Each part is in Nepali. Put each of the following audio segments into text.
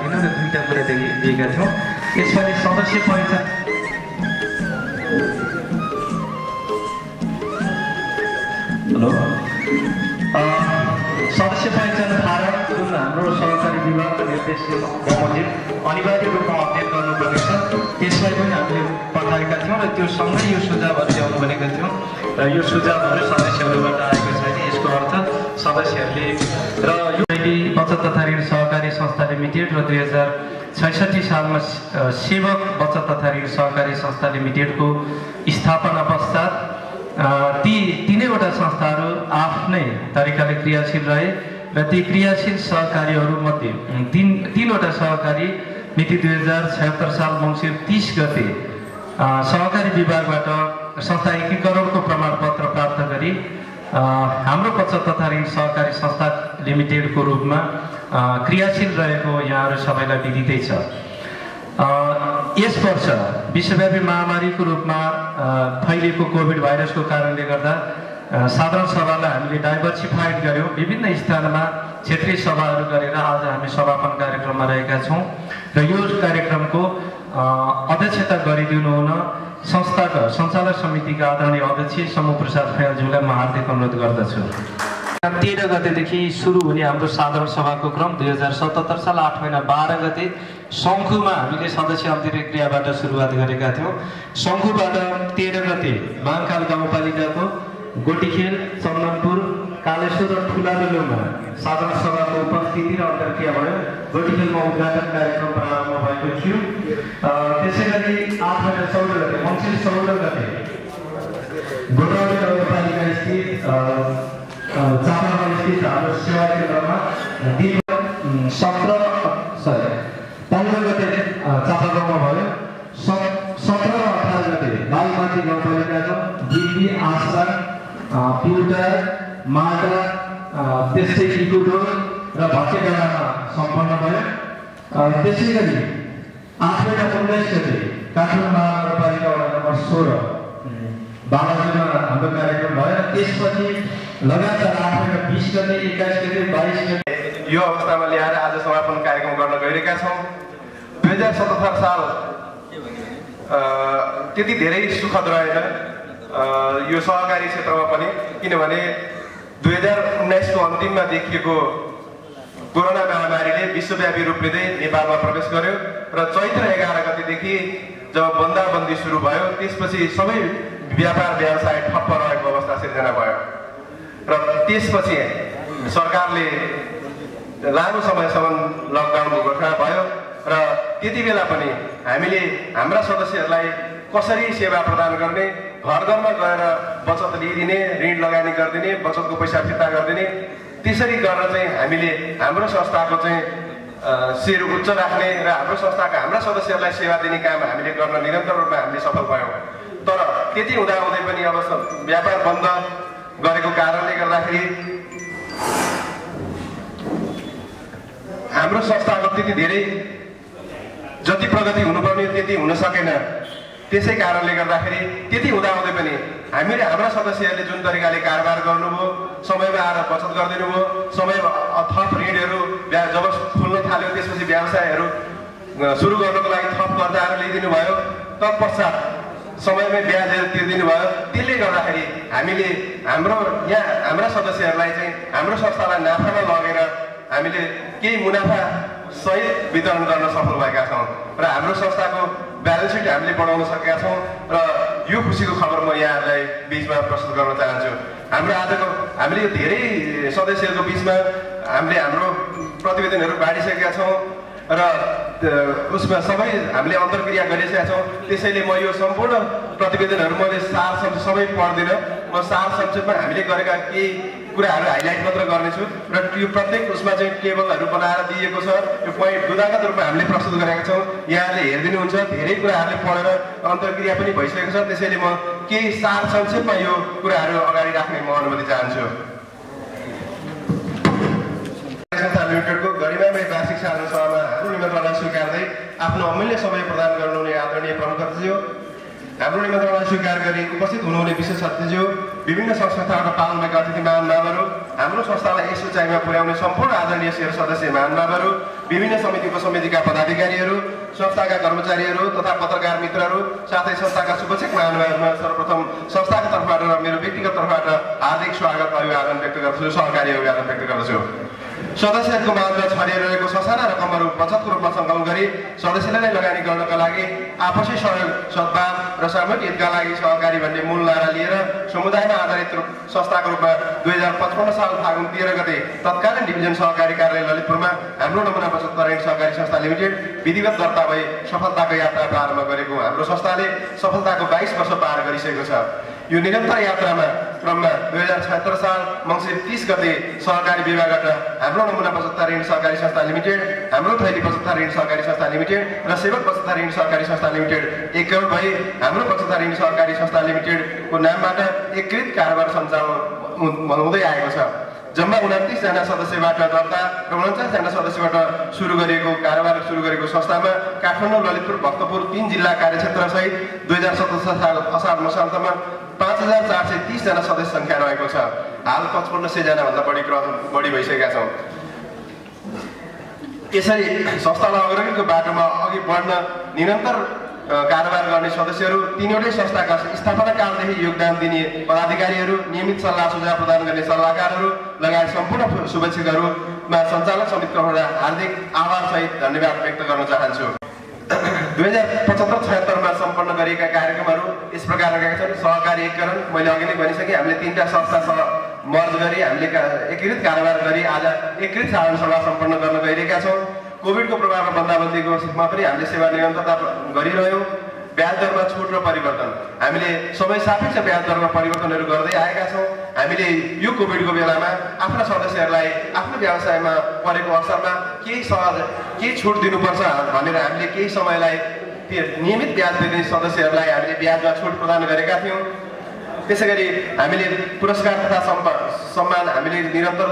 दिन र दुईवटा कुरा दिएका थियौँ यसपालि सदस्य पहिचान हेलो सदस्य पहिचान फारम जुन हाम्रो सहकारी विभाग निर्देशक बमोजिम अनिवार्य रूपमा अपडेट गर्नुपर्ने छ त्यसलाई पनि हामीले पठाएका थियौँ र त्यो सँगै यो सुझावहरू ल्याउनु भनेका थियौँ र यो सुझावहरू सदस्यहरूबाट आएको छैन यसको अर्थ सदस्यहरूले र यो बचत तथा लिमिटेड र दुई हजार छैसठी सालमा सेवक बचत तथा ऋण सहकारी संस्था लिमिटेडको स्थापना पश्चात ती तिनैवटा संस्थाहरू आफ्नै तरिकाले क्रियाशील रहे र ती क्रियाशील सहकारीहरूमध्ये तिन तिनवटा सहकारी मिति दुई हजार छयत्तर साल मङ्सिर तिस गते सहकारी विभागबाट संस्था एकीकरणको प्रमाणपत्र प्राप्त गरी हाम्रो बचत तथा ऋण सहकारी संस्था लिमिटेडको रूपमा क्रियाशील रहेको यहाँहरू सबैलाई विदितै छ यस वर्ष विश्वव्यापी महामारीको रूपमा फैलिएको कोभिड भाइरसको कारणले गर्दा साधारण सभालाई हामीले डाइभर्सिफाइड गऱ्यौँ। विभिन्न स्थानमा क्षेत्रीय सभाहरू गरेर आज हामी समापन कार्यक्रममा रहेका छौँ र यो कार्यक्रमको अध्यक्षता गरिदिनु हुन संस्थाका सञ्चालक समितिका आदरणीय अध्यक्ष समूह प्रसाद फयालज्यूलाई म हार्दिक अनुरोध गर्दछु। तेह्र गतेदेखि सुरु हुने हाम्रो साधारण सभाको क्रम दुई हजार सतहत्तर साल आठ महिना बाह्र गते शङ्खुमा हामीले सदस्य अन्तर्क्रियाबाट सुरुवात गरेका थियौँ। शङ्खुबाट तेह्र गते माङकाल गाउँपालिकाको गोटीखेल चन्दनपुर कालेश्वर र ठुलाडुलोमा साधारण सभाको उपस्थिति र अन्तर्क्रिया भयो। गोटीखेलमा उद्घाटन कार्यक्रम प्रारम्भ भएको थियो। त्यसै गरी आठ महिना चौध गते मङ्सिर चौध गते गोटाउली नगरपालिका स्थित चापागाउँ स्थित हाम्रो सेवा केन्द्रमा दिन सत्र सरी पन्ध्र गते चापागाउँमा भयो। सत्र र अठार गते बालमाटी गाउँपालिकाको दिल्ली आश्रा पिउटा माटा त्यस्तै इकुटो र भट्टेडाँडामा सम्पन्न भयो। त्यसै गरी आठ महिना उन्नाइस गते काठमाडौँ महानगरपालिका वडा नम्बर सोह्र बालाजीमा हाम्रो कार्यक्रम भयो। त्यसपछि लगातार आठ बिस गते एक्काइस गते बाइस गते। यो अवस्थामा ल्याएर आज समापन कार्यक्रम गर्न गइरहेका छौँ। दुई हजार सतहत्तर साल त्यति धेरै सुखद रहेन। यो सहकारी क्षेत्रमा पनि किनभने दुई हजार उन्नाइसको अन्तिममा देखिएको कोरोना महामारीले विश्वव्यापी रूप लिँदै नेपालमा प्रवेश गर्यो र चैत्र एघार गतिदेखि जब बन्दाबन्दी सुरु भयो त्यसपछि सबै व्यापार व्यवसाय ठप्प रहेको अवस्था सिर्जना भयो। र त्यसपछि सरकारले लामो समयसम्म लकडाउनको घोषणा भयो र त्यति बेला पनि हामीले हाम्रा सदस्यहरूलाई कसरी सेवा प्रदान गर्ने घर घरमा गएर बचत लिइदिने ऋण लगानी गरिदिने बचतको पैसा फिर्ता गरिदिने त्यसरी गर्न चाहिँ हामीले हाम्रो संस्थाको चाहिँ शिर उच्च राख्ने र हाम्रो संस्थाका हाम्रा सदस्यहरूलाई सेवा दिने काम हामीले गर्न निरन्तर रूपमा हामीले सफल भयौँ। तर त्यति हुँदाहुँदै पनि अब व्यापार बन्द गरेको कारणले गर्दाखेरि हाम्रो संस्थाको त्यति धेरै जति प्रगति हुनुपर्ने त्यति हुन सकेन। त्यसै कारणले गर्दाखेरि त्यति हुँदाहुँदै पनि हामीले हाम्रा सदस्यहरूले जुन तरिकाले कारोबार गर्नुभयो समयमा आएर बचत गरिदिनु भयो समयमा थप ऋणहरू जब खुल्न थाल्यो त्यसपछि व्यवसायहरू सुरु गर्नको लागि थप कर्जाहरू ल्याइदिनु भयो तत्पश्चात समयमै ब्याजहरू तिर्दिनु भयो। त्यसले गर्दाखेरि हामीले हाम्रो यहाँ हाम्रा सदस्यहरूलाई चाहिँ हाम्रो संस्थालाई नाफामा लगेर हामीले केही मुनाफा सहित वितरण गर्न सफल भएका छौँ र हाम्रो संस्थाको ब्यालेन्स सिट हामीले बढाउन सकेका छौँ र यो खुसीको खबर म यहाँहरूलाई बिचमा प्रस्तुत गर्न चाहन्छु। हाम्रो आजको हामीले धेरै सदस्यहरूको बिचमा हामीले हाम्रो प्रतिवेदनहरू बाँडिसकेका छौँ। र उसमा सबै हामीले अन्तर्क्रिया गरिसकेका छौँ। त्यसैले म यो सम्पूर्ण प्रतिवेदनहरू मैले सार संक्षेप सबै पढ्दिनँ। म सार संक्षेपमा हामीले गरेका केही कुराहरू हाइलाइट मात्र गर्नेछु। र यो प्रत्येक उसमा चाहिँ टेबलहरू बनाएर दिइएको छ। यो पोइन्ट दुधागत रूपमा हामीले प्रस्तुत गरेका छौँ। यहाँले हेरिदिनुहुन्छ धेरै कुराहरूले पढेर अन्तर्क्रिया पनि भइसकेको छ। त्यसैले म केही सार संक्षेपमा यो कुराहरू अगाडि राख्ने म अनुमति चाहन्छु। संस्था गरिमामय वार्षिक साधारण सभामा हाम्रो निमन्त्रणा स्वीकार्दै आफ्नो अमूल्य समय प्रदान गर्नुहुने आदरणीय प्रमुख हाम्रो निमन्त्रणा स्वीकार गरी उपस्थित हुनुहुने विशेष अतिथिज्यू विभिन्न संस्थाबाट पाल्नुभएका अतिथि महानुभावहरू हाम्रो संस्थालाई यस उचाइमा पुर्याउने सम्पूर्ण आदरणीय शेर सदस्य महानुभावहरू विभिन्न समिति उपसमितिका पदाधिकारीहरू संस्थाका कर्मचारीहरू तथा पत्रकार मित्रहरू साथै संस्थाका शुभेच्छक महानुभावहरूमा सर्वप्रथम संस्थाको तर्फबाट र मेरो व्यक्तिगत तर्फबाट हार्दिक स्वागत अभिवादन व्यक्त गर्दछु सहकारी अभिवादन व्यक्त गर्दछु। सदस्यहरूको माझमा छरिरहेको ससाना रकमहरू बचतको रूपमा सङ्कलन गरी सदस्यले नै लगानी गर्नका लागि आपसी सहयोग सद्भाव र सामूहिक हितका लागि सहकारी भन्ने मूल नारा लिएर समुदायमा आधारित संस्थाको रूपमा दुई हजार पचपन्न साल फागुन तेह्र गते तत्कालीन डिभिजन सहकारी कार्यालय ललितपुरमा हाम्रो नमुना बचत तराई सहकारी संस्था लिमिटेड विधिवत दर्ता भई सफलताको यात्रा प्रारम्भ गरेको हाम्रो संस्थाले सफलताको बाइस वर्ष पार गरिसकेको छ यो निरन्तर यात्रामा क्रममा दुई हजार छत्तर साल मङ्सिर तिस गते सहकारी विभागबाट हाम्रो नमुना बचत ऋण सहकारी संस्था लिमिटेड हाम्रो थैली बचत ऋण सहकारी संस्था लिमिटेड र सेवक बचत ऋण सहकारी संस्था लिमिटेड एकीकरण भई हाम्रो बचत ऋण सहकारी संस्था लिमिटेडको नामबाट एकीकृत कारोबार सञ्चालन हुँदै आएको छ जम्मा उन्तिसजना सदस्यबाट दर्ता र उन्चासजना सदस्यबाट सुरु गरिएको कारोबार सुरु गरेको संस्थामा काठमाडौँ ललितपुर भक्तपुर तिन जिल्ला कार्यक्षेत्रसहित दुई हजार सत्र साल असार मसान्तमा पाँच हजार चार सय तिसजना सदस्य सङ्ख्या रहेको छ। हाल पचपन्न सयजनाभन्दा बढी क्रम बढी भइसकेका छौँ। यसरी संस्थालाई अग्रगतिको बाटोमा अघि बढ्न निरन्तर कारोबार गर्ने सदस्यहरू तिनवटै संस्थाका स्थापना कालदेखि योगदान दिने पदाधिकारीहरू नियमित सल्लाह सुझाव प्रदान गर्ने सल्लाहकारहरू लगायत सम्पूर्ण शुभेच्छुकहरूमा सञ्चालक समितिको हार्दिक आभारसहित धन्यवाद व्यक्त गर्न चाहन्छु। दुई हजार पचहत्तर गरिएका कार्यक्रमहरू यस प्रकार रहेका छन्। सहकारी एकीकरण मैले अघि नै भनिसकेँ हामीले तिनवटा संस्थासँग मर्ज गरी हामीले एकीकृत कारोबार गरी आज एकीकृत साधारण सभा सम्पन्न गर्न गइरहेका छौँ। कोभिडको प्रभाव र बन्दाबन्दीको सिपमा पनि हामीले सेवा निरन्तरता गरिरह्यौँ। ब्याज दरमा छुट र परिवर्तन। हामीले समय सापेक्ष ब्याज दरमा परिवर्तनहरू गर्दै आएका छौँ। हामीले यो कोभिडको बेलामा आफ्ना सदस्यहरूलाई आफ्नो व्यवसायमा परेको अवसरमा केही सहज केही छुट दिनुपर्छ भनेर हामीले केही समयलाई नियमित ब्याज दिने सदस्यहरूलाई हामीले ब्याजमा छुट प्रदान गरेका थियौँ। त्यसै गरी हामीले पुरस्कार तथा सम्मान हामीले निरन्तर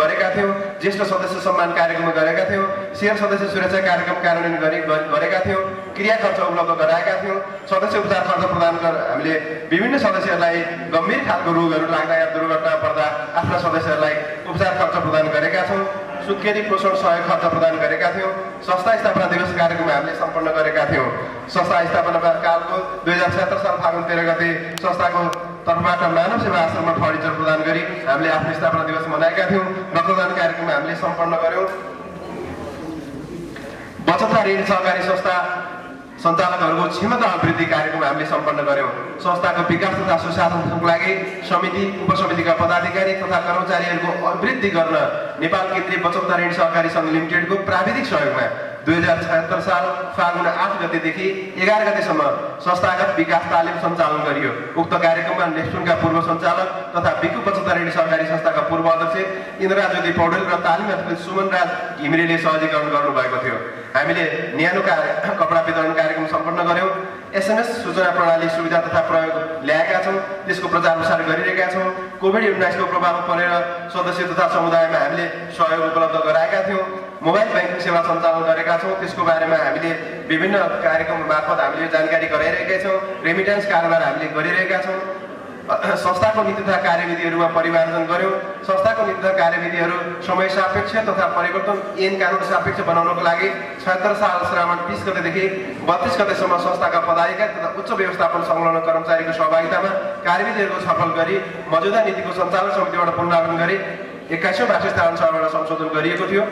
गरेका थियौँ। ज्येष्ठ सदस्य सम्मान कार्यक्रम गरेका थियौँ। सेयर सदस्य सुरक्षा कार्यक्रम कार्यान्वयन गरी गरेका थियौँ। क्रिया खर्च उपलब्ध गराएका थियौँ। सदस्य उपचार खर्च प्रदान गरेर हामीले विभिन्न सदस्यहरूलाई गम्भीर खालको रोगहरू लाग्दा या दुर्घटना पर्दा आफ्ना सदस्यहरूलाई उपचार खर्च प्रदान गरेका छौँ। सुत्केरी पोषण सहयोग खर्च प्रदान गरेका थियौँ। संस्था स्थापना दिवस कार्यक्रम हामीले सम्पन्न गरेका थियौँ। संस्था स्थापना कालको दुई हजार छत्तर साल फागुन तेह्र गते संस्थाको तर्फबाट मानव सेवा आश्रममा फर्निचर प्रदान गरी हामीले आफ्नो स्थापना दिवस मनाएका थियौँ। रक्तदान कार्यक्रम हामीले सम्पन्न गऱ्यौँ बचत ऋण सहकारी संस्था सञ्चालकहरूको क्षमता अभिवृद्धि कार्यक्रम हामीले सम्पन्न गऱ्यौँ संस्थाको विकास तथा सुशासनको लागि समिति उपसमितिका पदाधिकारी तथा कर्मचारीहरूको अभिवृद्धि गर्न नेपाल केन्द्रीय बचत ऋण सहकारी सङ्घ लिमिटेडको प्राविधिक सहयोगमा दुई हजार छयत्तर साल फागुन आठ गतेदेखि एघार गतेसम्म संस्थागत विकास तालिम सञ्चालन गरियो। उक्त कार्यक्रममा नेप्सुनका पूर्व सञ्चालक तथा बिकु बचत ऋण सहकारी पूर्व अध्यक्ष इन्द्रा ज्योति पौडेल र तालिम अधिकारी सुमन राज घिमिरेले सहजीकरण गर्नुभएको थियो। हामीले न्यानो कार्य कपडा वितरण कार्यक्रम सम्पन्न गऱ्यौँ एसएमएस सूचना प्रणाली सुविधा तथा प्रयोग ल्याएका छौँ। त्यसको प्रचार प्रसार गरिरहेका छौँ। कोभिड उन्नाइसको प्रभाव परेर सदस्य तथा समुदायमा हामीले सहयोग उपलब्ध गराएका थियौँ। मोबाइल ब्याङ्किङ सेवा सञ्चालन गरेका छौँ। त्यसको बारेमा हामीले विभिन्न कार्यक्रम मार्फत हामीले जानकारी गराइरहेका छौँ। रेमिटेन्स कारोबार हामीले गरिरहेका छौँ। संस्थाको नीति तथा कार्यविधिहरूमा परिमार्जन गऱ्यौँ संस्थाको नीति तथा कार्यविधिहरू समय सापेक्ष तथा परिवर्तन ऐन कानुन सापेक्ष बनाउनको लागि छत्तर साल श्रावण बिस गतेदेखि बत्तिस गतेसम्म संस्थाका पदाधिकारी तथा उच्च व्यवस्थापन संलग्न कर्मचारीको सहभागितामा कार्यविधिहरूको छलफल गरी मौजुदा नीतिको सञ्चालन समितिबाट पुनरावृत्ति गरी एक्काइसौँ वार्षिक सभाबाट संशोधन गरिएको थियो।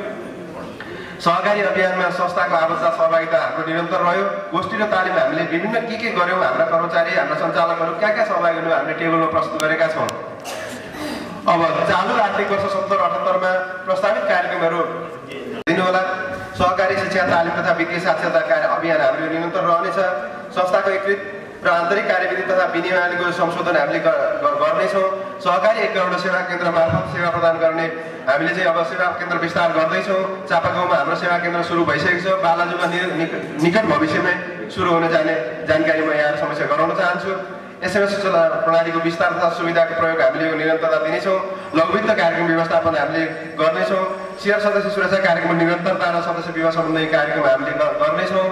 सहकारी अभियानमा संस्थाको आबद्ध सहभागिता हाम्रो निरन्तर रह्यो। गोष्ठी र तालिम हामीले विभिन्न के के गऱ्यौँ हाम्रा कर्मचारी हाम्रा सञ्चालकहरू कहाँ कहाँ सहभागी हुनु हामीले टेबलमा प्रस्तुत गरेका छौँ। अब चालु आर्थिक वर्ष सत्तर अठहत्तरमा प्रस्तावित कार्यक्रमहरू दिनुहोला। सहकारी शिक्षा तालिम तथा वित्तीय साक्षरता कार्य अभियान हाम्रो निरन्तर रहनेछ। संस्थाको एकीकृत र आन्तरिक कार्यविधि तथा विनिमयको संशोधन हामीले गर्नेछौँ। सहकारी एकीकरण सेवा केन्द्र मार्फत सेवा प्रदान गर्ने हामीले चाहिँ अब सेवा केन्द्र विस्तार गर्दैछौँ। चापागाउँमा हाम्रो सेवा केन्द्र सुरु भइसकेको छ। बालाजुमा निकट भविष्यमै सुरु हुन जाने जानकारी म यहाँ समस्या गराउन चाहन्छु। एसएमएस सूचना प्रणालीको विस्तार तथा सुविधाको प्रयोग हामीले निरन्तरता दिनेछौँ। लघुवित्त कार्यक्रम व्यवस्थापन हामीले गर्नेछौँ। सेयर सदस्य सुरक्षा कार्यक्रम निरन्तरता र सदस्य सम्बन्धी कार्यक्रम हामीले गर्नेछौँ।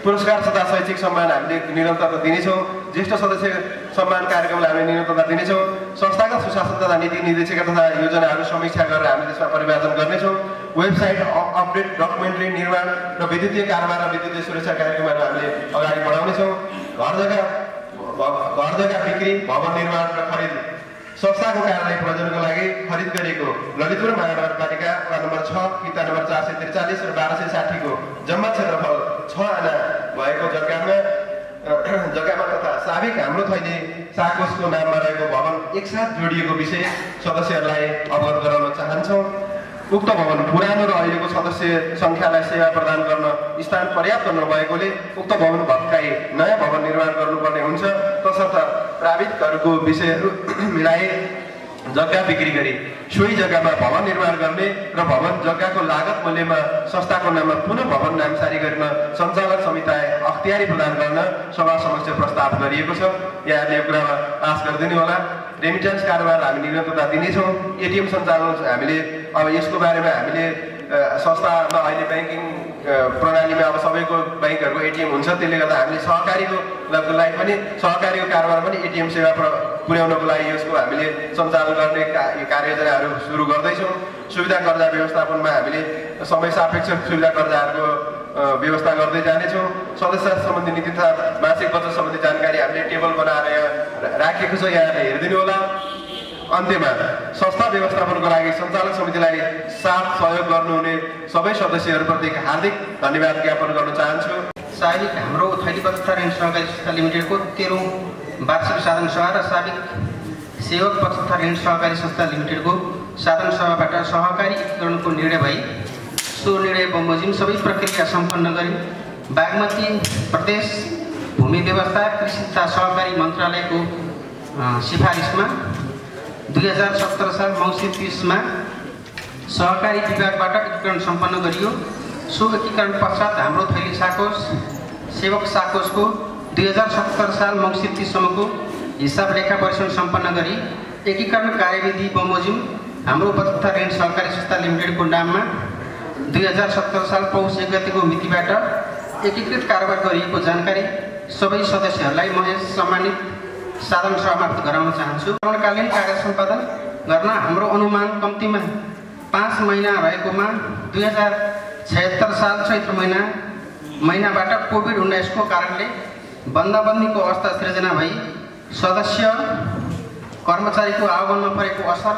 पुरस्कार तथा शैक्षिक सम्मान हामीले निरन्तरता दिनेछौँ। ज्येष्ठ सदस्य सम्मान कार्यक्रमलाई हामीले निरन्तरता दिनेछौँ। संस्थागत सुशासन तथा नीति निर्देशिका तथा योजनाहरू समीक्षा गरेर हामीले त्यसमा परिवर्तन गर्नेछौँ। वेबसाइट अपडेट डकुमेन्ट्री निर्माण र विद्युतीय कारोबार र विद्युतीय सुरक्षा कार्यक्रमहरू हामीले अगाडि बढाउनेछौँ। घर जग्गा घर जग्गा बिक्री भवन निर्माण र खरिद। संस्थाको कार्यालय प्रयोजनको लागि खरिद गरिएको ललितपुर महानगरपालिका वडा नम्बर छ किता नम्बर चार सय त्रिचालिस र बाह्र सय साठीको जम्मा क्षेत्रफल छ आना भएको जग्गामा जग्गामा तथा साबिक हाम्रो थैली साकोसको नाममा रहेको भवन एकसाथ जोडिएको विषय सदस्यहरूलाई अवगत गराउन चाहन्छौँ। उक्त भवन पुरानो र अहिलेको सदस्य सङ्ख्यालाई सेवा प्रदान गर्न स्थान पर्याप्त नभएकोले उक्त भवन भत्काई नयाँ भवन निर्माण गर्नुपर्ने हुन्छ। तसर्थ प्राविधिकहरूको विषयहरू मिलाए जग्गा बिक्री गरी सोही जग्गामा भवन निर्माण गर्ने र भवन जग्गाको लागत मूल्यमा संस्थाको नाममा पुनः भवन नामसारी गरेर सञ्चालक समितिलाई अख्तियारी प्रदान गर्न सभा समक्ष प्रस्ताव गरिएको छ। यहाँहरूले यो कुरामा आश गरिदिनु होला। रेमिटेन्स कारोबार हामी निरन्तरता दिनेछौँ। एटिएम सञ्चालन हामीले अब यसको बारेमा हामीले संस्थामा अहिले ब्याङ्किङ प्रणालीमा अब सबैको ब्याङ्कहरूको एटिएम हुन्छ। त्यसले गर्दा हामीले सहकारीको लागि पनि सहकारीको कारोबार पनि एटिएम सेवा प्र पुर्याउनको लागि यसको हामीले सञ्चालन गर्ने का- कार्ययोजनाहरू सुरु गर्दैछौँ। सुविधा कर्जा व्यवस्थापनमा हामीले समय सापेक्ष सुविधा कर्जाहरूको व्यवस्था गर्दै जानेछौँ। सदस्य सम्बन्धी नीति तथा मासिक बचत सम्बन्धी जानकारी हामीले टेबल बनाएर राखेको छ। यहाँले हेरिदिनु होला। अन्त्यमा संस्था व्यवस्थापनको लागि सञ्चालक समितिलाई साथ सहयोग गर्नुहुने सबै सदस्यहरूप्रति हार्दिक धन्यवाद ज्ञापन गर्न चाहन्छु। साबिक हाम्रो थैली पत्थर ऋण सहकारी संस्था लिमिटेडको तेह्रौँ वार्षिक साधन सभा र साबिक सेवक पचहत्तर ऋण सहकारी संस्था लिमिटेडको साधन सभाबाट सहकारी एकीकरणको निर्णय भई सो निर्णय बमोजिम सबै प्रक्रिया सम्पन्न गरी बागमती प्रदेश भूमि व्यवस्था कृषि तथा सहकारी मन्त्रालयको सिफारिसमा दुई हजार सत्र साल मङ्सिर तिसमा सहकारी विभागबाट एकीकरण सम्पन्न गरियो। सो एकीकरण पश्चात हाम्रो थैली साकोस सेवक साकोसको दुई हजार सत्तर साल मङ्सिर तिससम्मको हिसाब रेखा परीक्षण सम्पन्न गरी एकीकरण कार्यविधि बमोजिम हाम्रो पचहत्तर ऋण सहकारी संस्था लिमिटेडको नाममा दुई हजार सत्तर साल पौष एक गतिको मितिबाट एकीकृत कारोबार गरिएको जानकारी सबै सदस्यहरूलाई म यस सम्मानित साधन समाप्त गराउन चाहन्छु। भ्रमणकालीन कार्य सम्पादन गर्न हाम्रो अनुमान कम्तीमा पाँच महिना रहेकोमा दुई हजार छयत्तर साल चैत्र महिना महिनाबाट कोभिड उन्नाइसको कारणले बन्दाबन्दीको अवस्था सृजना भई सदस्य कर्मचारीको आह्वानमा परेको असर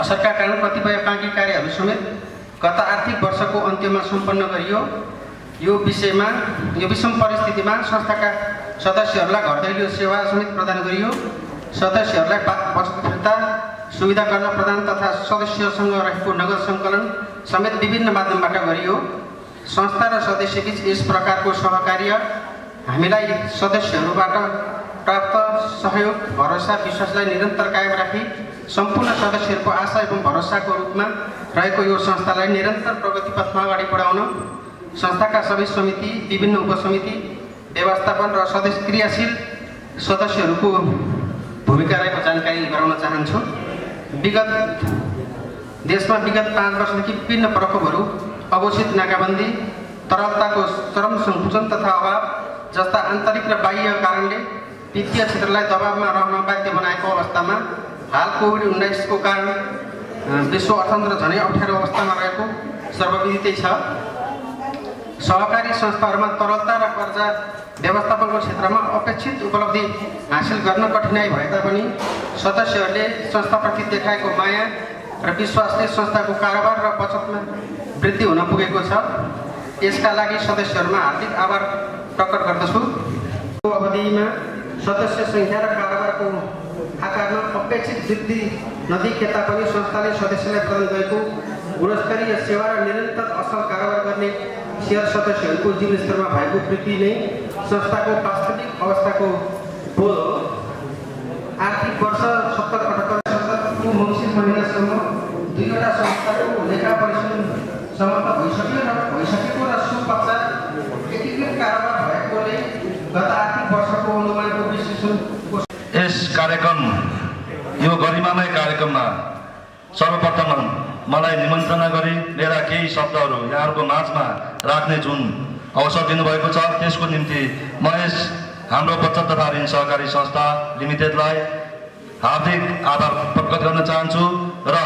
असरका कारण कतिपय बाँकी कार्यहरू समेत गत आर्थिक वर्षको अन्त्यमा सम्पन्न गरियो। यो विषयमा यो विषम परिस्थितिमा संस्थाका सदस्यहरूलाई घर दैलो सेवा समेत प्रदान गरियो। सदस्यहरूलाई बचत फिर्ता सुविधा गर्न प्रदान तथा सदस्यसँग रहेको नगद सङ्कलन समेत विभिन्न माध्यमबाट गरियो। संस्था र सदस्यबीच यस प्रकारको सहकार्य हामीलाई सदस्यहरूबाट प्राप्त सहयोग भरोसा विश्वासलाई निरन्तर कायम राखी सम्पूर्ण सदस्यहरूको आशा एवं भरोसाको रूपमा रहेको यो संस्थालाई निरन्तर प्रगति पथमा अगाडि बढाउन संस्थाका सबै समिति विभिन्न उपसमिति व्यवस्थापन र सदस्य क्रियाशील सदस्यहरूको भूमिका रहेको जानकारी गराउन चाहन्छु विगत देशमा विगत पाँच वर्षदेखि विभिन्न प्रकोपहरू अघोषित नाकाबन्दी तरलताको चरम सङ्कुचन तथा अभाव जस्ता आन्तरिक र बाह्य कारणले वित्तीय क्षेत्रलाई दबावमा रहन बाध्य बनाएको अवस्थामा हाल कोभिड उन्नाइसको कारण विश्व अर्थतन्त्र झनै अप्ठ्यारो अवस्थामा रहेको सर्वविदितै छ सहकारी संस्थाहरूमा तरलता र कर्जा व्यवस्थापनको क्षेत्रमा अपेक्षित उपलब्धि हासिल गर्न कठिनाइ भए तापनि सदस्यहरूले संस्थाप्रति देखाएको माया र विश्वासले संस्थाको कारोबार र बचतमा वृद्धि हुन पुगेको छ। यसका लागि सदस्यहरूमा हार्दिक आभार प्रकट गर्दछु। अवधिमा सदस्य सङ्ख्या र कारोबारको आकारमा अपेक्षित वृद्धि नदेखिए तापनि संस्थाले सदस्यलाई प्रदान गरेको गुणस्तरीय सेवा र निरन्तर असल कारोबार गर्ने सेयर सदस्यहरूको जीवनस्तरमा भएको वृद्धि नै संस्थाको वास्तविक अवस्थाको बोध हो। आर्थिक वर्ष सत्तर अठहत्तर सत्तरको मङ्सिर महिनासम्म दुईवटा संस्थाको लेखा परीक्षण समाप्त भइसक्यो र भइसकेको र सुपश्चात एकीकृत कारोबार भएकोले गत आर्थिक वर्षको अनुमानको विश्लेषणको यस कार्यक्रम यो गरिमामय कार्यक्रममा सर्वप्रथम मलाई निमन्त्रणा गरी मेरा केही शब्दहरू यहाँहरूको माझमा राख्ने जुन अवसर दिनुभएको छ त्यसको निम्ति म यस हाम्रो बचत तथा ऋण सहकारी संस्था लिमिटेडलाई हार्दिक आभार प्रकट गर्न चाहन्छु र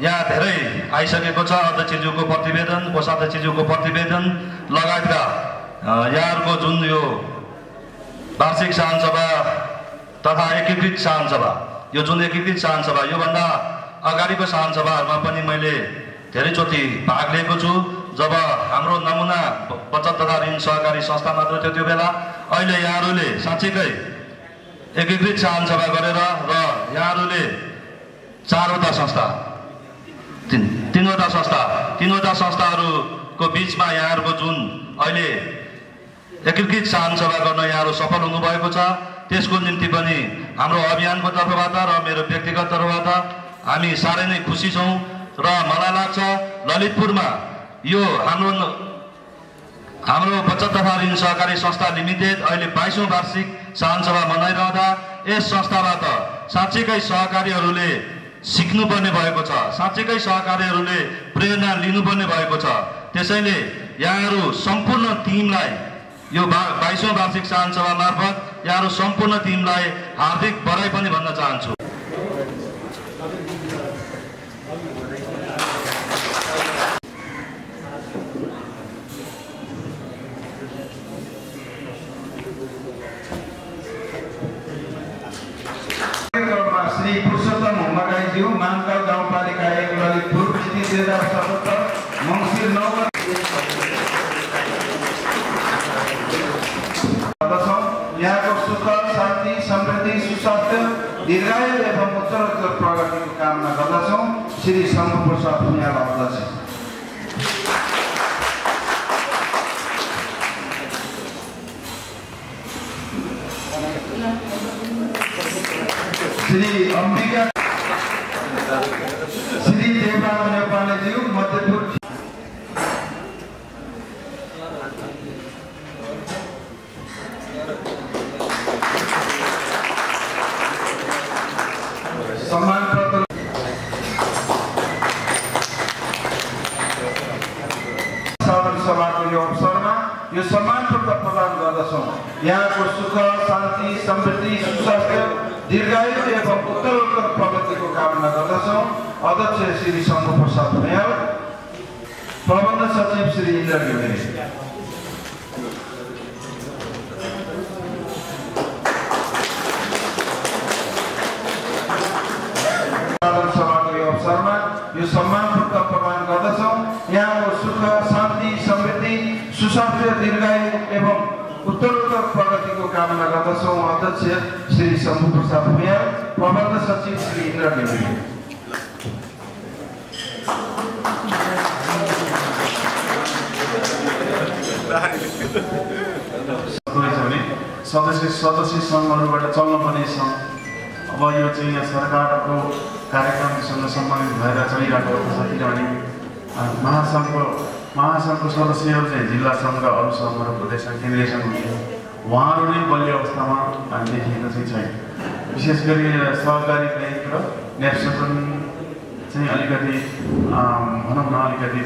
यहाँ धेरै आइसकेको छ अध्यक्षज्यूको प्रतिवेदन कोषाध्यक्षज्यूको प्रतिवेदन लगायतका यहाँहरूको जुन यो वार्षिक सभा तथा एकीकृत सभा यो जुन एकीकृत सभा योभन्दा अगाडिको सभाहरूमा पनि मैले धेरैचोटि भाग लिएको छु। जब हाम्रो नमुना बचत तथा ऋण सहकारी संस्था मात्र थियो त्यो बेला अहिले यहाँहरूले साँच्चीकै एकीकृत सभा गरेर र यहाँहरूले चारवटा संस्था तिन तिनवटा संस्था तिनवटा संस्थाहरूको बिचमा यहाँहरूको जुन अहिले एकीकृत सभा गर्न यहाँहरू सफल हुनुभएको छ त्यसको निम्ति पनि हाम्रो अभियानको तर्फबाट र मेरो व्यक्तिगत तर्फबाट हामी साह्रै नै खुसी छौँ र मलाई लाग्छ ललितपुरमा यो हाम्रो हाम्रो बचत तथा ऋण सहकारी संस्था लिमिटेड अहिले बाइसौँ वार्षिक सभा मनाइरहँदा यस संस्थाबाट साँच्चीकै सहकारीहरूले सिक्नुपर्ने भएको छ साँच्चीकै सहकारीहरूले प्रेरणा लिनुपर्ने भएको छ। त्यसैले यहाँहरू सम्पूर्ण टिमलाई यो बा बाइसौँ वार्षिक सभा मार्फत यहाँहरू सम्पूर्ण टिमलाई हार्दिक बधाई पनि भन्न चाहन्छु कार्यक्रममा श्री पुरुषोत्तम मगाईज्यू मानकाल गाउँपालिका एक ललितपुर मिति दुई हजार सतहत्तर मङ्सिर नौ गर्दछौँ यहाँको सुख शान्ति समृद्धि सुस्वास्थ्य दीर्घायु एवं उत्तरोत्तर प्रगतिको कामना गर्दछौँ। श्री प्रसाद भुइयाल अध्यक्ष श्री अम्बिका श्री देवराम नेपालज्यू मध्यपुर सम्मान पत्र साधारण सभाको यो अवसरमा यो सम्मान पत्र प्रदान गर्दछौँ यहाँको सुख शान्ति समृद्धि सुस्वास्थ्य दीर्घायु एवं उत्तरोत्तर प्रगतिको कामना गर्दछौँ अध्यक्ष श्री शम्भु प्रसाद भैयाल प्रबन्ध सचिव श्री इन्द्र घिमिरे सभाको यो अवसरमा यो सम्मान पत्र प्रदान गर्दछौँ यहाँको सुख शान्ति समृद्धि सुस्वास्थ्य दीर्घायु एवं उत्तरोत्तर प्रगतिको कामना गर्दछौँ। अध्यक्ष श्री शम्भु प्रसाद भुइयाल प्रबन्ध सचिव श्री इन्द्र घिमिरे सदस्य सङ्घहरूबाट चल्नुपर्ने छ अब यो चाहिँ यहाँ सरकारको कार्यक्रमसँग सम्बन्धित भएर चलिरहेको छ किनभने महासङ्घको महासङ्घको सदस्यहरू चाहिँ जिल्ला सङ्घ अरू सङ्घहरू प्रदेश केन्द्रीय सङ्घ हुन्थ्यो उहाँहरू नै बलियो अवस्थामा देखिएको चाहिँ छैन। विशेष गरी सहकारी ब्याङ्क र नेप्से पनि चाहिँ अलिकति भनौँ न अलिकति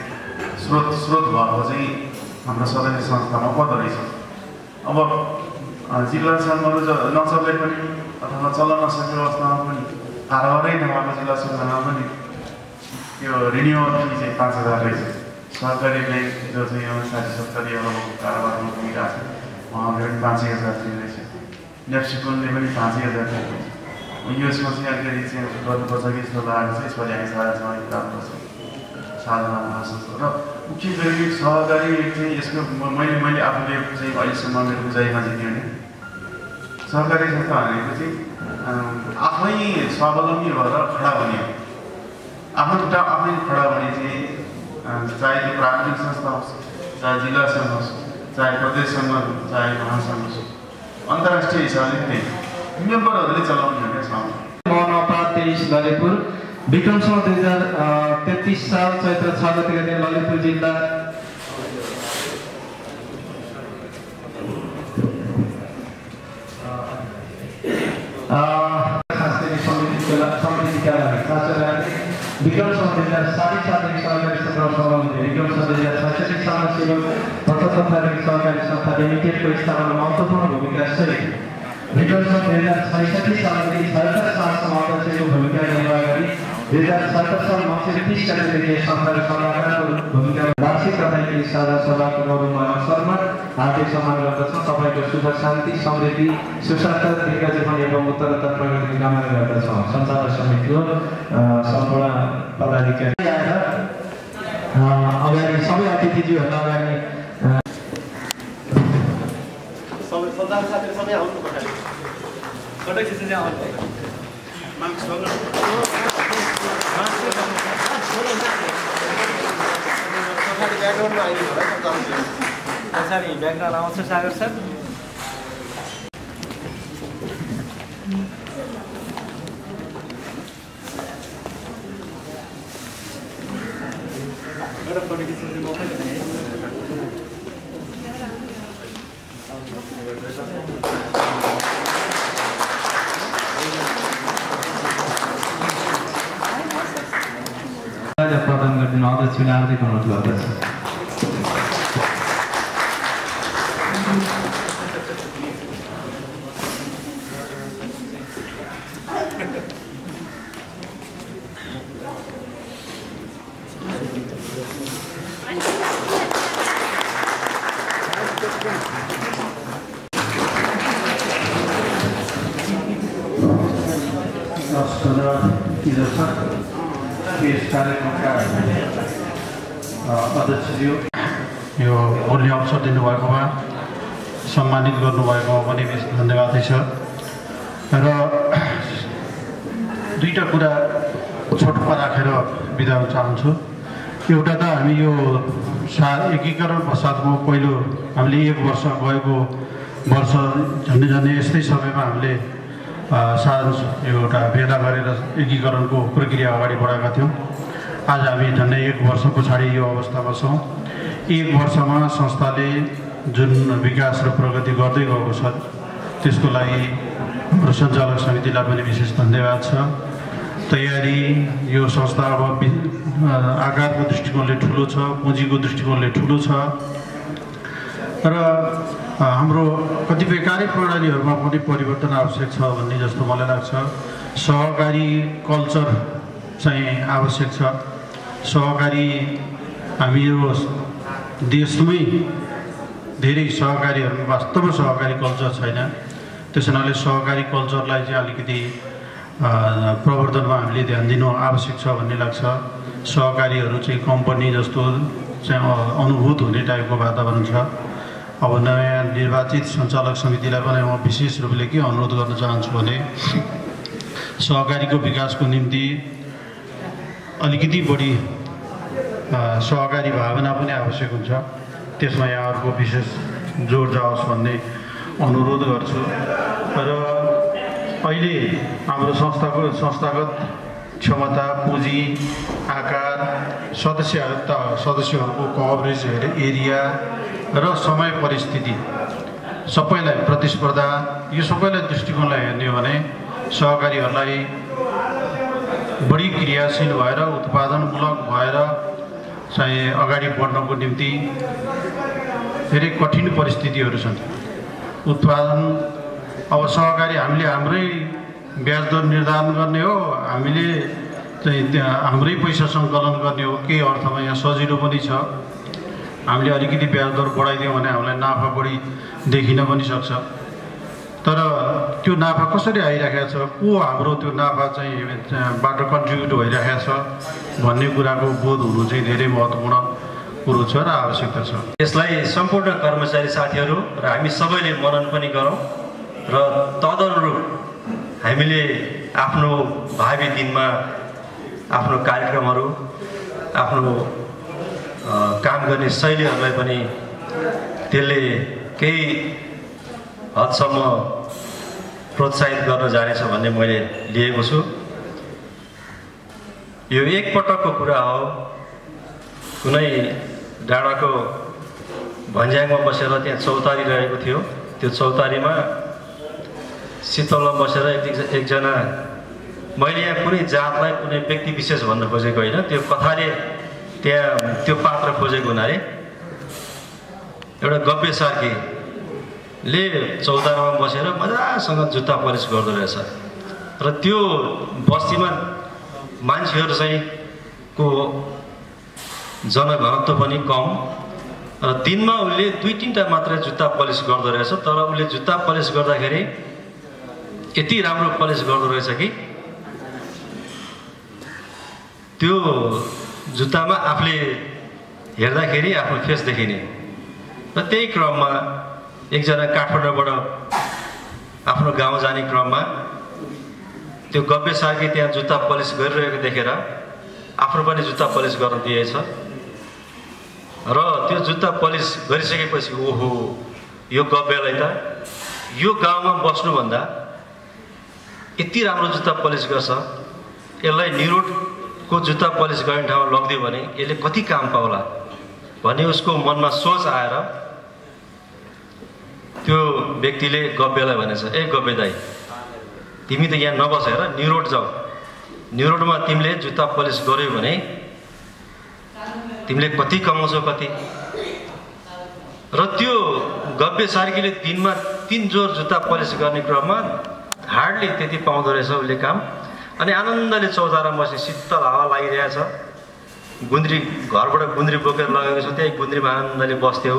स्रोत स्रोत भएको चाहिँ हाम्रो सदस्य संस्थामा पदो रहेछ। अब जिल्ला सङ्घहरू ज नचल्दै पनि अथवा चल्न नसकेको अवस्थामा पनि कारोबारै नभएको जिल्ला सङ्घमा पनि यो रिन्युअल फी चाहिँ पाँच हजार रहेछ। सरकारी ब्याङ्क जो चाहिँ यो साठी सत्तरी अरबको कारोबारमा पुगिरहेको छ उहाँले पनि पाँच हजार दिने रहेछ। नेप्सिकोनले पनि पाँच हजार दिएको छ। यसमा चाहिँ अलिकति चाहिँ गर्नुपर्छ कि जस्तो लागेको छ यसपालि हामी समिति गर्नुपर्छ साझा महासंघ र मुख्य गरी सहकारी चाहिँ यसको मैले मैले आफूले चाहिँ अहिलेसम्म मेरो बुझाइमा चाहिँ के भने सरकारी संस्था भनेको चाहिँ आफै स्वावलम्बी भएर खडा हो आफ्नो खुट्टा आफै खडा हुने चाहिँ चाहे त्यो प्राथमिक संस्था होस् चाहे जिल्ला सङ्घ होस् चाहे प्रदेश सङ्घ होस्, चाहे महासङ्घ होस् अन्तर्राष्ट्रिय हिसाबले पनि मेम्बरहरूले चलाउने मनपा तेइस ललितपुर विक्रमसँग दुई हजार तेत्तिस साल चैत्र छ गतिका दिन ललितपुर जिल्ला विक्रमसँग दुई हजार सहकारी छैसठी लिमिटेडको स्थापना महत्त्वपूर्ण भूमिका सालदेखि भूमिका निर्वाह दुई हजार सत्तर साल मक्सिर तिस गतेदेखि संस्थाको सल्लाहकारको भूमिका वार्षिक तथा केही साझा सभाको गौरवमय अवसरमा हार्दिक सम्मान गर्दछौँ तपाईँको सुख शान्ति समृद्धि सुस्वास्थ्य एवं उत्तरोत्तर प्रगति कामना गर्दछौँ सञ्चालक समितिको सम्पूर्ण पदाधिकारी आएर अ, अगाडि सबै अतिथिज्यूहरूलाई अगाडि पछाडि ब्याकग्राउन्ड आउँछ सागर सर खिच्नु मौकै दिने है प्रदान गरिदिनु अध्यक्षले हार्दिक अनुरोध गर्दछ दस पन्ध्र दर्शक यस कार्यक्रमका अ, अध्यक्षज्यू यो मूल्य अवसर दिनुभएकोमा सम्मानित गर्नुभएकोमा पनि धन्यवादै छ र दुईवटा कुरा छोटोमा राखेर बिदा हुन चाहन्छु। एउटा त हामी यो सा एकीकरण पश्चातको पहिलो हामीले एक वर्ष गएको वर्ष झन्डै झन्डै यस्तै समयमा हामीले साँझ एउटा भेला गरेर एकीकरणको प्रक्रिया अगाडि बढाएका थियौँ। आज हामी झन्डै एक वर्ष पछाडि यो अवस्थामा छौँ। एक वर्षमा संस्थाले जुन विकास र प्रगति गर्दै गएको छ त्यसको लागि सञ्चालक समितिलाई पनि विशेष धन्यवाद छ। तयारी यो संस्था अब आकारको दृष्टिकोणले ठुलो छ पुँजीको दृष्टिकोणले ठुलो छ। र हाम्रो कतिपय कार्यप्रणालीहरूमा पनि परिवर्तन आवश्यक छ भन्ने जस्तो मलाई लाग्छ। सहकारी कल्चर चाहिँ आवश्यक छ। सहकारी हामी यो देशमै धेरै सहकारीहरूमा वास्तवमा सहकारी कल्चर छैन। त्यस हुनाले सहकारी कल्चरलाई चाहिँ अलिकति प्रवर्धनमा हामीले ध्यान दिनु आवश्यक छ भन्ने लाग्छ। सहकारीहरू चाहिँ कम्पनी जस्तो चाहिँ अनुभूत हुने टाइपको वातावरण छ। अब नयाँ निर्वाचित सञ्चालक समितिलाई पनि म विशेष रूपले के अनुरोध गर्न चाहन्छु भने सहकारीको विकासको निम्ति अलिकति बढी सहकारी भावना पनि आवश्यक हुन्छ। त्यसमा यहाँहरूको विशेष जोड जाओस् भन्ने अनुरोध गर्छु। र अहिले हाम्रो संस्थाको संस्थागत क्षमता पुँजी आकार सदस्यता सदस्यहरूको कभरेज एरिया र समय परिस्थिति सबैलाई प्रतिस्पर्धा यो सबैलाई दृष्टिकोणलाई हेर्ने हो भने सहकारीहरूलाई बढी क्रियाशील भएर उत्पादनमूलक भएर चाहिँ अगाडि बढ्नको निम्ति धेरै कठिन परिस्थितिहरू छन्। उत्पादन अब सहकारी हामीले हाम्रै ब्याज दर निर्धारण गर्ने हो। हामीले चाहिँ हाम्रै पैसा सङ्कलन गर्ने हो। केही अर्थमा यहाँ सजिलो पनि छ। हामीले अलिकति ब्याज दर बढाइदियौँ भने हामीलाई नाफा बढी देखिन पनि सक्छ। तर त्यो नाफा कसरी आइराखेको छ? को हाम्रो त्यो नाफा चाहिँ बाट कन्ट्रिब्युट भइरहेको छ भन्ने कुराको बोध हुनु चाहिँ धेरै महत्त्वपूर्ण कुरो छ र आवश्यकता छ। यसलाई सम्पूर्ण कर्मचारी साथीहरू र हामी सबैले मनन पनि गरौँ र तदनुरूप हामीले आफ्नो भावी दिनमा आफ्नो कार्यक्रमहरू आफ्नो काम गर्ने शैलीहरूलाई पनि त्यसले केही हदसम्म प्रोत्साहित गर्न जानेछ भन्ने मैले लिएको छु। यो एकपटकको कुरा हो। कुनै डाँडाको भन्ज्याङमा बसेर त्यहाँ चौतारी रहेको थियो। त्यो चौतारीमा शीतलमा बसेर एक एकजना मैले यहाँ कुनै जातलाई कुनै व्यक्ति विशेष भन्न खोजेको होइन। त्यो कथाले त्यहाँ त्यो पात्र खोजेको हुनाले एउटा गव्य सार्कीले चौतारामा बसेर मजासँग जुत्ता पलिस गर्दो रहेछ। र त्यो बस्तीमा मान्छेहरू चाहिँ को जनघनत्व पनि कम। र दिनमा उसले दुई तिनवटा मात्रै जुत्ता पलिस गर्दो रहेछ तर उसले जुत्ता पलिस गर्दाखेरि यति राम्रो पलिस गर्दो रहेछ कि? त्यो जुत्तामा आफूले हेर्दाखेरि आफ्नो फेस देखिने। र त्यही क्रममा एकजना काठमाडौँबाट आफ्नो गाउँ जाने क्रममा त्यो गव्य सार्की त्यहाँ जुत्ता पलिस गरिरहेको देखेर आफ्नो पनि जुत्ता पलिस गर्न दिएछ। र त्यो जुत्ता पलिस गरिसकेपछि ओहो यो गव्यलाई त। यो गाउँमा बस्नुभन्दा यति राम्रो जुत्ता पलिस गर्छ यसलाई निरोडको जुत्ता पलिस गर्ने ठाउँमा लगिदियो भने यसले कति काम पाउला भन्ने उसको मनमा सोच आएर त्यो व्यक्तिले गव्यलाई भनेछ ए गव्य दाई तिमी त यहाँ नबसेर निरोड जाऊ। निरोडमा तिमीले जुत्ता पलिस गर्यो भने तिमीले कति कमाउँछौ कति? र त्यो गव्य सार्कीले दिनमा तिन जोर जुत्ता पलिस गर्ने क्रममा हार्डली त्यति पाउँदो रहेछ उसले काम। अनि आनन्दले चौतारा बस्ने शीतल हावा लागिरहेछ। गुन्द्री घरबाट गुन्द्री बोकेर लगेको छ त्यही गुन्द्रीमा आनन्दले बस्थ्यो।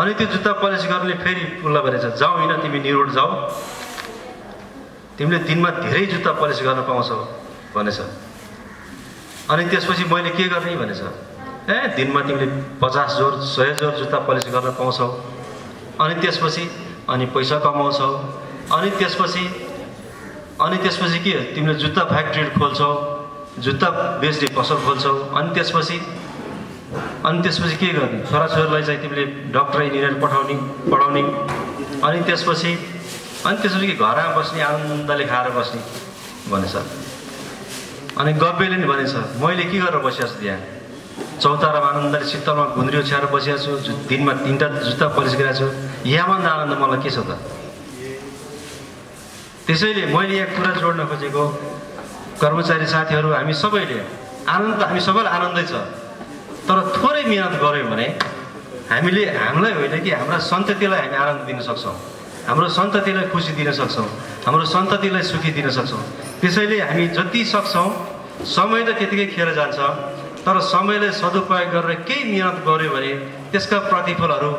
अनि त्यो जुत्ता पलिस गर्ने फेरि उसलाई भनेछ जाऊ होइन तिमी निरोड जाऊ। तिमीले दिनमा धेरै जुत्ता पलिस गर्न पाउँछौ भनेछ। अनि त्यसपछि मैले के गर्ने भनेछ ए दिनमा तिमीले पचास जोर सय जोर जुत्ता पलिस गर्न पाउँछौ। अनि त्यसपछि अनि पैसा कमाउँछौ। अनि त्यसपछि अनि त्यसपछि के तिमीले जुत्ता फ्याक्ट्रीहरू खोल्छौ जुत्ता बेच्ने पसल खोल्छौ। अनि त्यसपछि अनि त्यसपछि के गर्ने? छोराछोरीलाई चाहिँ तिमीले डक्टर इन्जिनियर पठाउने पढाउने। अनि त्यसपछि अनि त्यसपछि घरमा बस्ने आनन्दले खाएर बस्ने भनेछ अनि गव्यले नि भनेछ मैले के गरेर बसिएको छु त्यहाँ? चौतारामा आनन्दले शीतलमा घुन्द्री ओछ्याएर बसिएको छु दिनमा तिनवटा जुत्ता पलिस गरेको छु। यहाँभन्दा आनन्द मलाई के छ त? त्यसैले मैले यहाँ कुरा जोड्न खोजेको कर्मचारी साथीहरू हामी सबैले आनन्द हामी सबैलाई आनन्दै छ। तर थोरै मिहिनेत गऱ्यौँ भने हामीले हामीलाई होइन कि हाम्रा सन्ततिलाई हामी आनन्द दिन सक्छौँ। हाम्रो सन्ततिलाई खुसी दिन सक्छौँ हाम्रो सन्ततिलाई सुखी दिन सक्छौँ। त्यसैले हामी जति सक्छौँ समय त त्यतिकै खेर जान्छ तर समयलाई सदुपयोग गरेर केही मिहिनेत गऱ्यो भने त्यसका प्रतिफलहरू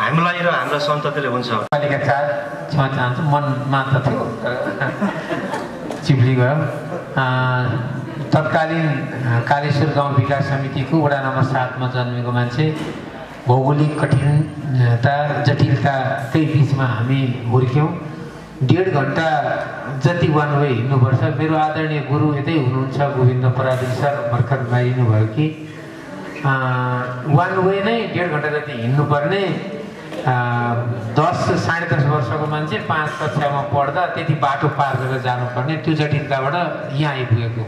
हामीलाई र हाम्रा सन्ततिले हुन्छ। पालिका चार क्षमा चाहन्छु मनमा त थियो। चिप्ली गयो तत्कालीन कालेश्वर गाउँ विकास समितिको वडा नम्बर सातमा जन्मेको मान्छे भौगोलिक कठिनता जटिलताकै बिचमा हामी हुर्क्यौँ। डेढ घन्टा जति वान वे हिँड्नुपर्छ। मेरो आदरणीय गुरु यतै हुनुहुन्छ गोविन्द पराजुली सर भर्खर भयो कि। वान वे नै डेढ घन्टा जति हिँड्नुपर्ने दस साढे दस वर्षको मान्छे पाँच कक्षामा पढ्दा त्यति बाटो पार गरेर जानुपर्ने। त्यो जटिलताबाट यहाँ आइपुगेको।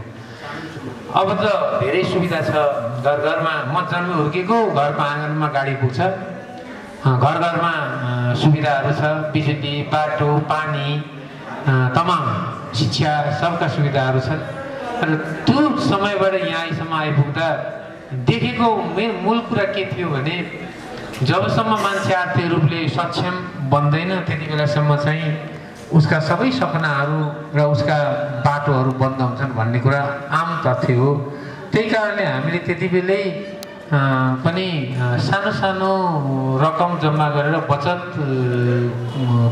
अब त धेरै सुविधा छ। घर घरमा म जन्म हुर्केको घरको आँगनमा गाडी पुग्छ। घर घरमा सुविधाहरू छ। बिजुली बाटो पानी तमाम शिक्षा सबका सुविधाहरू छन्। र त्यो समयबाट यहाँ आइसम्म आइपुग्दा देखेको मेन मूल कुरा के थियो भने जबसम्म मान्छे आर्थिक रूपले सक्षम बन्दैन त्यति बेलासम्म चाहिँ उसका सबै सपनाहरू र उसका बाटोहरू बन्द हुन्छन् भन्ने कुरा आम तथ्य हो। त्यही कारणले हामीले त्यति बेलै पनि सानो सानो रकम जम्मा गरेर बचत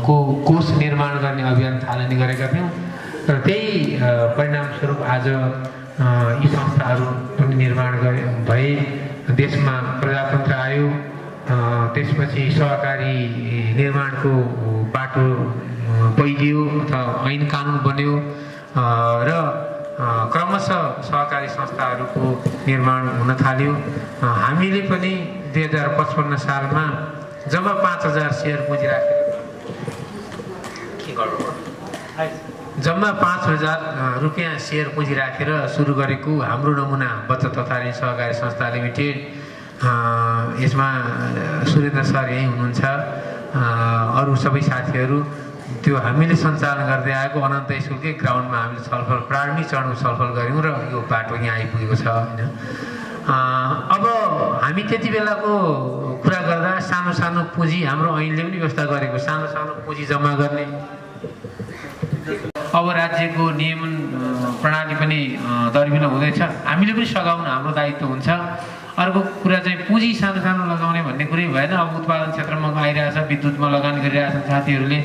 को कोष निर्माण गर्ने अभियान थालनी गरेका थियौँ। र त्यही परिणामस्वरूप आज यी संस्थाहरू पनि निर्माण गरे भए देशमा प्रजातन्त्र आयो त्यसपछि सहकारी निर्माणको बाटो बहिलियो अथवा ऐन कानुन बन्यो। र क्रमशः सहकारी संस्थाहरूको निर्माण हुन थाल्यो। हामीले पनि दुई हजार पचपन्न सालमा जम्मा पाँच हजार सेयर पुँजी राखेर जम्मा पाँच हजार रुपियाँ सेयर पुँजी राखेर सुरु गरेको हाम्रो नमुना बचत तथा ऋण सहकारी संस्था लिमिटेड यसमा सुरेन्द्र सर यहीँ हुनुहुन्छ। अरू सबै साथीहरू त्यो हामीले सञ्चालन गर्दै आएको अनन्त स्कुलकै ग्राउन्डमा हामीले छलफल प्रारम्भिक चरणको छलफल गऱ्यौँ र यो बाटो यहाँ आइपुगेको छ होइन। अब हामी त्यति बेलाको कुरा गर्दा सानो सानो पुँजी हाम्रो ऐनले पनि व्यवस्था गरेको सानो सानो पुँजी जम्मा गर्ने। अब राज्यको नियमन प्रणाली पनि दरबिन हुँदैछ। हामीले पनि सघाउन हाम्रो दायित्व हुन्छ। अर्को कुरा चाहिँ पुँजी सानो सानो लगाउने भन्ने कुरै भएन। अब उत्पादन क्षेत्रमा आइरहेछ विद्युतमा लगानी गरिरहेछन् साथीहरूले।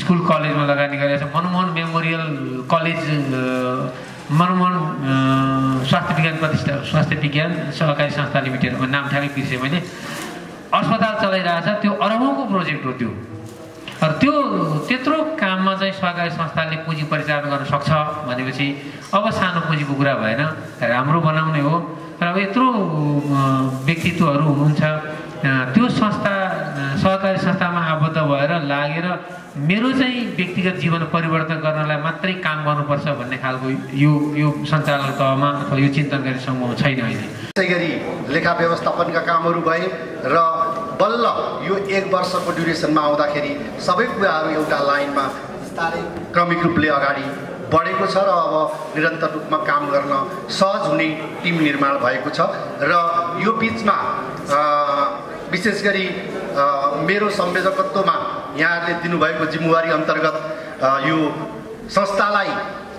स्कुल कलेजमा लगानी गरिरहेछ मनमोहन मेमोरियल कलेज मनमोहन स्वास्थ्य विज्ञान प्रतिष्ठा स्वास्थ्य विज्ञान सहकारी संस्था लिमिटेड नाम ठ्याक्कै बिर्सेँ मैले। अस्पताल चलाइरहेछ त्यो अरबौँको प्रोजेक्ट हो त्यो। र त्यो त्यत्रो काममा चाहिँ सहकारी संस्थाले पुँजी परिचालन गर्न सक्छ भनेपछि अब सानो पुँजीको कुरा भएन राम्रो बनाउने हो। र अब यत्रो व्यक्तित्वहरू हुनुहुन्छ। त्यो संस्था सहकारी संस्थामा आबद्ध भएर लागेर मेरो चाहिँ व्यक्तिगत जीवन परिवर्तन गर्नलाई मात्रै काम गर्नुपर्छ भन्ने खालको यो यो सञ्चालन तहमा अथवा यो चिन्तन गर्ने समूह छैन अहिले। त्यसै गरी लेखा व्यवस्थापनका कामहरू भए र बल्ल यो एक वर्षको ड्युरेसनमा आउँदाखेरि सबै कुराहरू एउटा लाइनमा बिस्तारै क्रमिक रूपले अगाडि बढेको छ र अब निरन्तर रूपमा काम गर्न सहज हुने टिम निर्माण भएको छ र यो बिचमा विशेष गरी मेरो संयोजकत्वमा यहाँहरूले दिनुभएको जिम्मेवारी अन्तर्गत यो संस्थालाई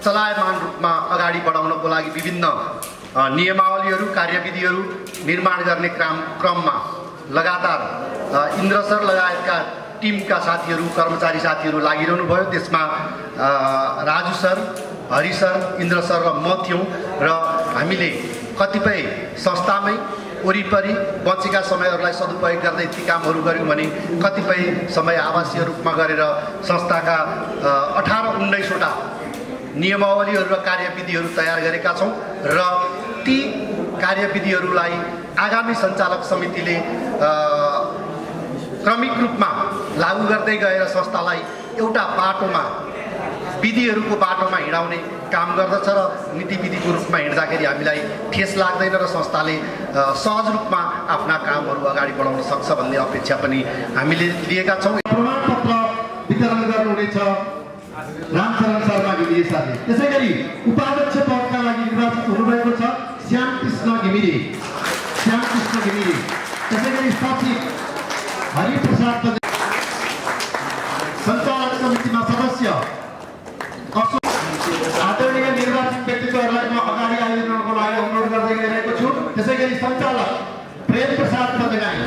चलायमान रूपमा अगाडि बढाउनको लागि विभिन्न नियमावलीहरू कार्यविधिहरू निर्माण गर्ने क्रम क्रममा लगातार इन्द्र सर लगायतका टिमका साथीहरू कर्मचारी साथीहरू लागिरहनु भयो। त्यसमा Raju sir Hari sir Indra sir र म थियौँ र हामीले कतिपय संस्थामै वरिपरि बचेका समयहरूलाई सदुपयोग गर्दै ती कामहरू गऱ्यौँ भने कतिपय समय आवासीय रूपमा गरेर संस्थाका अठार उन्नाइसवटा नियमावलीहरू र कार्यविधिहरू तयार गरेका छौँ र ती कार्यविधिहरूलाई आगामी सञ्चालक समितिले क्रमिक रूपमा लागू गर्दै गएर संस्थालाई एउटा बाटोमा विधिहरूको बाटोमा हिँडाउने काम गर्दछ र नीतिविधिको रूपमा हिँड्दाखेरि हामीलाई ठेस लाग्दैन र संस्थाले सहज रूपमा आफ्ना कामहरू अगाडि बढाउन सक्छ भन्ने अपेक्षा पनि हामीले लिएका छौँ। प्रमाणपत्र वितरण गर्नुहुनेछ। रामचरण शर्मा घिमिरे साथी। त्यसै गरी उपाध्यक्ष पदका लागि निर्वाचित हुनुभएको छ श्याम कृष्ण घिमिरे। श्याम कृष्ण घिमिरे। त्यसै गरी सचिव हरिप्रसाद सञ्चालक समितिमा सदस्य आदरणीय निर्वाचित व्यक्तित्वहरूलाई म अगाडि आइदिनुको लागि अनुरोध गर्दै गइरहेको छु त्यसै गरी सञ्चालक प्रेम प्रसाद पदगाई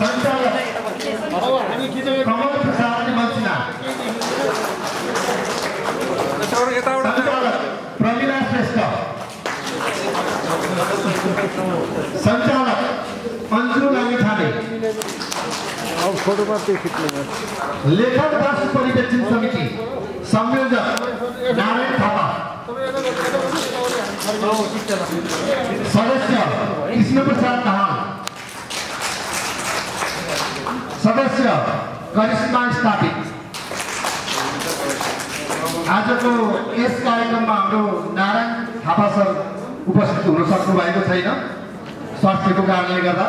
सञ्चालक कमल प्रसाद मन्सिना सञ्चालक प्रमिला श्रेष्ठ सञ्चालक अन्जु लामिछाने लेखक दास परिवेक्षण समिति संयोजक नारायण थापा सदस्य कृष्ण प्रसाद दाहाल सदस्य करिश्मा स्थापित आजको यस कार्यक्रममा हाम्रो नारायण थापा सर उपस्थित हुन सक्नु भएको छैन स्वास्थ्यको कारणले गर्दा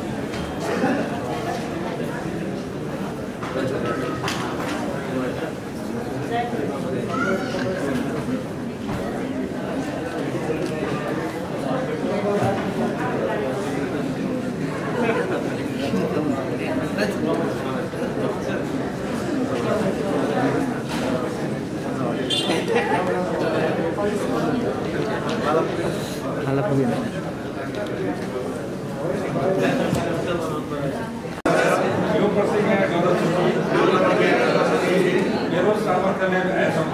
मेरो सामर्थ्यले भएसम्म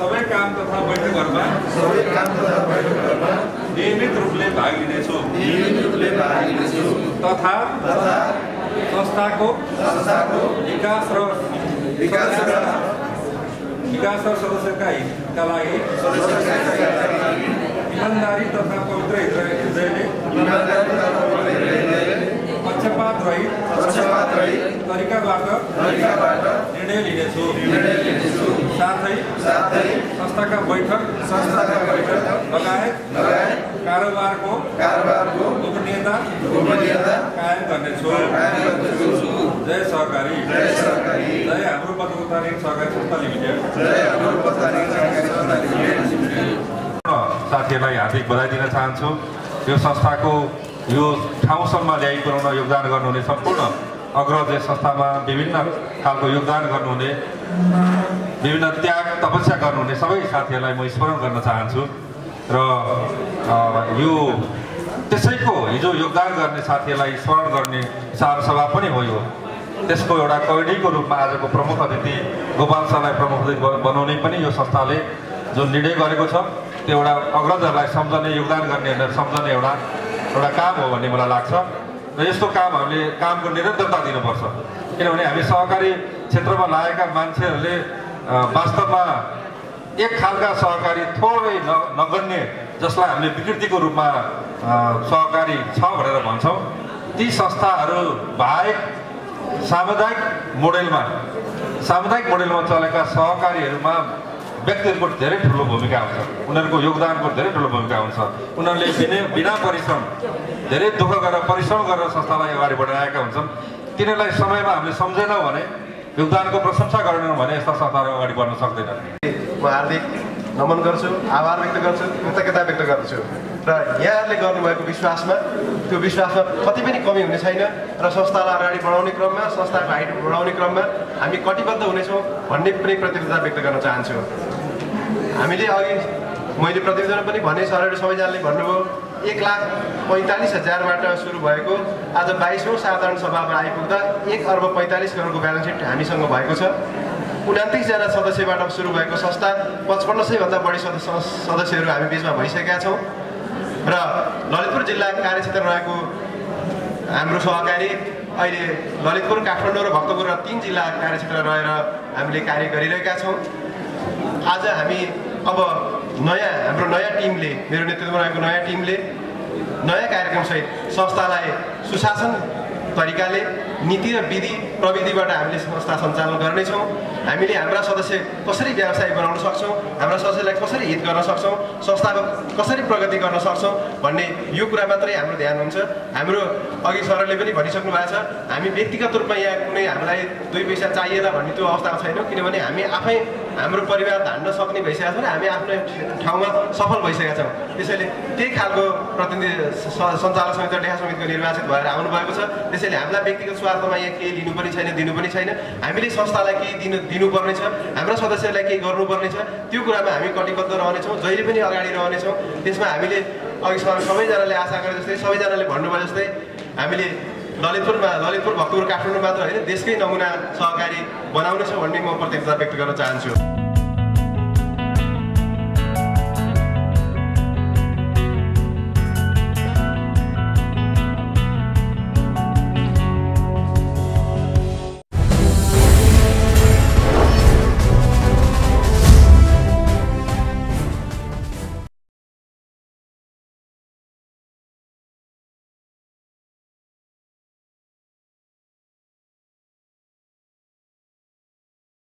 सबै काम तथा बैठकहरूमा सबै काम तथा बैठकहरूमा नियमित रूपले भाग लिनेछु नियमित रूपले भाग लिनेछु तथा तथा संस्थाको विकास र विकास र विकास र सदस्यका हितका लागि इमान्दारी तथा पवित्र हृदय- हृदयले पक्षपात रहित तरिकाबाट निर्णय लिनेछु साथै संस्थाका बैठक लगायत कारोबारको गोपनीयता कायम गर्नेछु। जय सहकारी। जय हाम्रो पत्रकार ऋण सहकारी संस्था लिमिटेड। साथीहरूलाई हार्दिक बधाई दिन चाहन्छु। यो संस्थाको यो ठाउँसम्म ल्याइ पुर्याउन योगदान गर्नुहुने सम्पूर्ण अग्रज संस्थामा विभिन्न खालको योगदान गर्नुहुने। विभिन्न त्याग तपस्या गर्नुहुने सबै साथीहरूलाई म स्मरण गर्न चाहन्छु। र यो त्यसैको हिजो योगदान गर्ने साथीहरूलाई स्मरण गर्ने सार सभा पनि हो यो। त्यसको एउटा कमिटीको रूपमा आजको प्रमुख अतिथि गोपाल शाहलाई प्रमुख अतिथि बनाउने पनि यो संस्थाले जुन निर्णय गरेको छ त्यो एउटा अग्रजहरूलाई सम्झने योगदान गर्नेहरूलाई सम्झने एउटा एउटा काम हो भन्ने मलाई लाग्छ। र यस्तो काम हामीले कामको निरन्तरता दिनुपर्छ। किनभने हामी सहकारी क्षेत्रमा लागेका मान्छेहरूले वास्तवमा एक खालका सहकारी थोरै न नगन्य जसलाई हामीले विकृतिको रूपमा सहकारी छ भनेर भन्छौँ। ती संस्थाहरू बाहेक सामुदायिक मोडेलमा सामुदायिक मोडेलमा चलेका सहकारीहरूमा व्यक्तिहरूको धेरै ठुलो भूमिका हुन्छ। उनीहरूको योगदानको धेरै ठुलो भूमिका हुन्छ। उनीहरूले बिना बिना परिश्रम धेरै दुःख गरेर परिश्रम गरेर संस्थालाई अगाडि बढाएका हुन्छन्। तिनीहरूलाई समयमा हामीले सम्झेनौँ भने योगदानको प्रशंसा गरेनौँ भने यस्ता संस्थाहरू अगाडि बढ्न सक्दैनन्। म हार्दिक नमन गर्छु आभार व्यक्त गर्छु कृतज्ञता व्यक्त गर्दछु। र यहाँहरूले गर्नुभएको विश्वासमा त्यो विश्वासमा कति पनि कमी हुने छैन र संस्थालाई अगाडि बढाउने क्रममा संस्थाको हाइट बढाउने क्रममा हामी कटिबद्ध हुनेछौँ भन्ने पनि प्रतिबद्धता व्यक्त गर्न चाहन्छु। हामीले अघि मैले प्रतिवेदन पनि भने सरहरू सबैजनाले भन्नुभयो एक लाख पैँतालिस हजारबाट सुरु भएको आज बाइसौँ साधारण सभामा आइपुग्दा एक अर्ब पैँतालिस करोडको ब्यालेन्स सिट हामीसँग भएको छ। उनातिसजना सदस्यबाट सुरु भएको संस्था पचपन्न सयभन्दा बढी सदस्य सदस्यहरू हामी बिचमा भइसकेका छौँ। र ललितपुर जिल्ला कार्यक्षेत्र रहेको हाम्रो सहकारी अहिले ललितपुर काठमाडौँ र भक्तपुर र तिन जिल्ला कार्यक्षेत्र रहेर हामीले कार्य गरिरहेका छौँ। आज हामी अब नयाँ हाम्रो नयाँ टिमले मेरो नेतृत्वमा रहेको नयाँ टिमले नयाँ कार्यक्रमसहित संस्थालाई सुशासन तरिकाले नीति र विधि प्रविधिबाट हामीले संस्था सञ्चालन गर्नेछौँ। हामीले हाम्रा सदस्य कसरी व्यवसाय बनाउन सक्छौँ हाम्रा सदस्यलाई कसरी हित गर्न सक्छौँ संस्थाको कसरी प्रगति गर्न सक्छौँ भन्ने यो कुरा मात्रै हाम्रो ध्यान हुन्छ। हाम्रो अघि सरले पनि भनिसक्नु भएको छ हामी व्यक्तिगत रूपमा यहाँ कुनै हामीलाई दुई पैसा चाहिएला भन्ने त्यो अवस्थामा छैनौँ किनभने हामी आफै हाम्रो परिवार धान्न सक्ने भइसकेका छौँ र हामी आफ्नो ठाउँमा सफल भइसकेका छौँ। त्यसैले त्यही खालको प्रतिनिधि सञ्चालक समिति र लेखा समितिको निर्वाचित भएर आउनुभएको छ। त्यसैले हामीलाई व्यक्तिगत स्वार्थमा यहाँ केही लिनु पनि छैन दिनु पनि छैन। हामीले संस्थालाई केही दिनु दिनुपर्ने छ। हाम्रा सदस्यहरूलाई केही गर्नुपर्ने छ। त्यो कुरामा हामी कटिबद्ध रहनेछौँ जहिले पनि अगाडि रहनेछौँ। त्यसमा हामीले अघि स- सबैजनाले आशा गरे जस्तै सबैजनाले भन्नुभयो जस्तै हामीले ललितपुरमा ललितपुर भक्तपुर काठमाडौँ मात्र होइन देशकै नमुना सहकारी बनाउनेछौँ भन्ने म प्रतिबद्धता व्यक्त गर्न चाहन्छु।